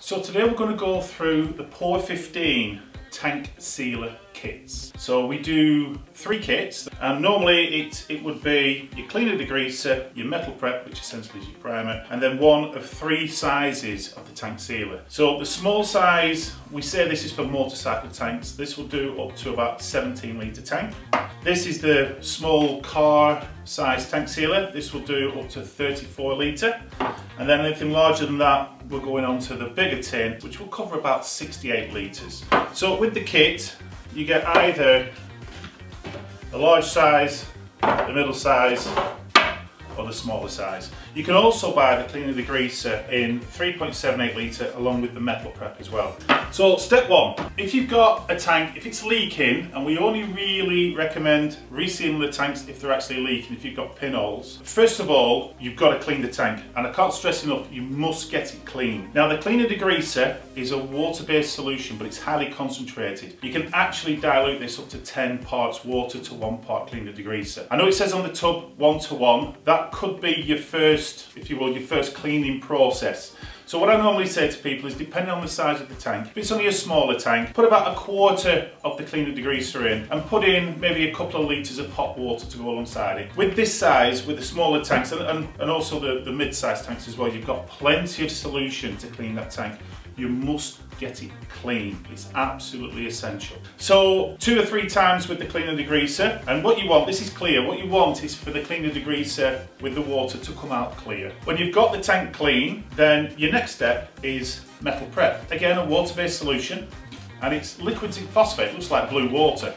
So today we're going to go through the POR-15 tank sealer kits. So we do three kits and normally it, it would be your cleaner degreaser, your metal prep which essentially is your primer and then one of three sizes of the tank sealer. So the small size, we say this is for motorcycle tanks, this will do up to about 17 litre tank. This is the small car size tank sealer, this will do up to 34 litre and then anything larger than that we're going on to the bigger tin which will cover about 68 litres. So with the kit you get either the large size, the middle size or the smaller size. You can also buy the cleaner degreaser in 3.78 litre along with the metal prep as well. So step one, if you've got a tank, if it's leaking, and we only really recommend resealing the tanks if they're actually leaking, if you've got pinholes. First of all, you've got to clean the tank, and I can't stress enough, you must get it clean. Now the cleaner degreaser is a water-based solution, but it's highly concentrated. You can actually dilute this up to 10 parts water to one part cleaner degreaser. I know it says on the tub one to one, that could be your first, if you will, your first cleaning process. So what I normally say to people is depending on the size of the tank, if it's only a smaller tank, put about a quarter of the cleaner degreaser in and put in maybe a couple of litres of hot water to go alongside it. With this size, with the smaller tanks and, and, and also the, the mid-sized tanks as well, you've got plenty of solution to clean that tank you must get it clean. It's absolutely essential. So two or three times with the cleaner degreaser. And what you want, this is clear, what you want is for the cleaner degreaser with the water to come out clear. When you've got the tank clean, then your next step is metal prep. Again, a water-based solution and it's liquid zinc phosphate, looks like blue water.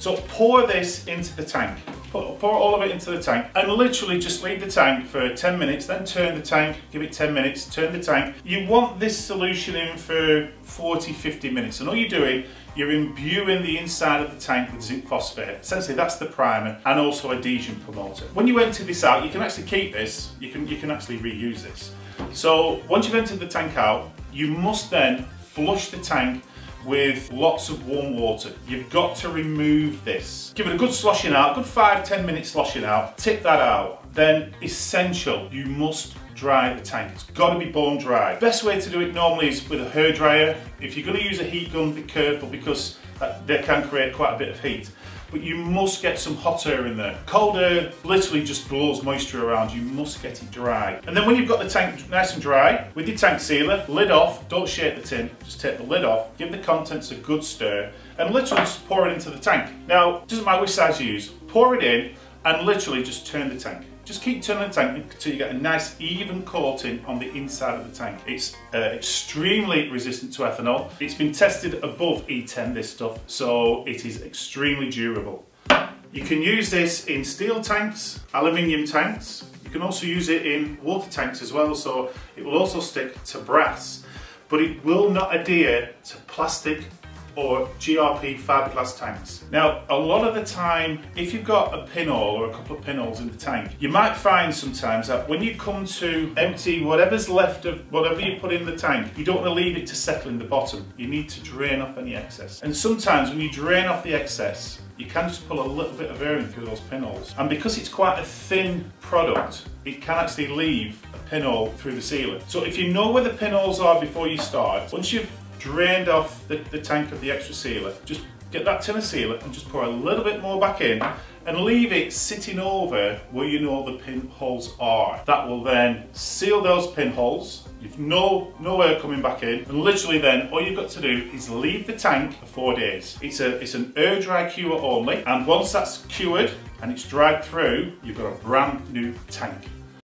So pour this into the tank. Pour, pour all of it into the tank and literally just leave the tank for 10 minutes, then turn the tank, give it 10 minutes, turn the tank. You want this solution in for 40, 50 minutes. And all you're doing, you're imbuing the inside of the tank with zinc phosphate. Essentially, that's the primer and also adhesion promoter. When you empty this out, you can actually keep this, you can, you can actually reuse this. So once you've emptied the tank out, you must then flush the tank with lots of warm water. You've got to remove this. Give it a good sloshing out, good five, 10 minute sloshing out, tip that out. Then essential, you must dry the tank. It's got to be bone dry. Best way to do it normally is with a hair dryer. If you're going to use a heat gun, be careful because they can create quite a bit of heat but you must get some hot air in there. Cold air literally just blows moisture around, you must get it dry. And then when you've got the tank nice and dry, with your tank sealer, lid off, don't shake the tin, just take the lid off, give the contents a good stir, and literally just pour it into the tank. Now, doesn't matter which size you use, pour it in, and literally just turn the tank. Just keep turning the tank until you get a nice even coating on the inside of the tank. It's uh, extremely resistant to ethanol. It's been tested above E10, this stuff, so it is extremely durable. You can use this in steel tanks, aluminium tanks. You can also use it in water tanks as well, so it will also stick to brass, but it will not adhere to plastic or GRP fiberglass tanks. Now, a lot of the time, if you've got a pinhole or a couple of pinholes in the tank, you might find sometimes that when you come to empty whatever's left of whatever you put in the tank, you don't want to leave it to settle in the bottom. You need to drain off any excess. And sometimes when you drain off the excess, you can just pull a little bit of air in through those pinholes. And because it's quite a thin product, it can actually leave a pinhole through the sealer. So if you know where the pinholes are before you start, once you've drained off the, the tank of the extra sealer. Just get that tin of sealer and just pour a little bit more back in and leave it sitting over where you know the pinholes are. That will then seal those pinholes. You've no, no air coming back in. And literally then, all you've got to do is leave the tank for four days. It's, a, it's an air dry cure only. And once that's cured and it's dried through, you've got a brand new tank.